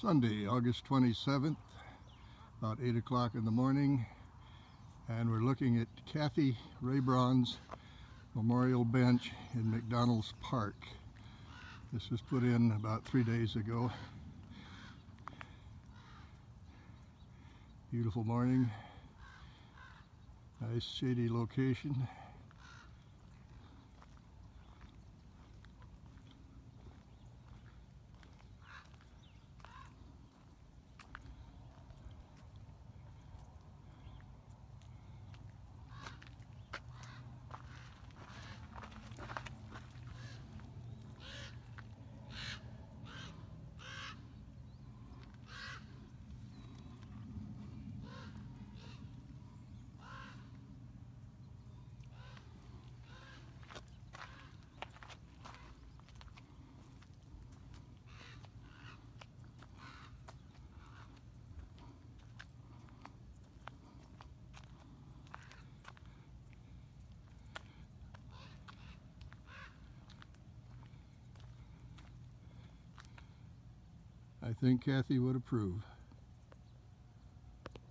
Sunday, August 27th, about 8 o'clock in the morning, and we're looking at Kathy Ray Braun's memorial bench in McDonald's Park. This was put in about three days ago. Beautiful morning, nice shady location. I think Kathy would approve.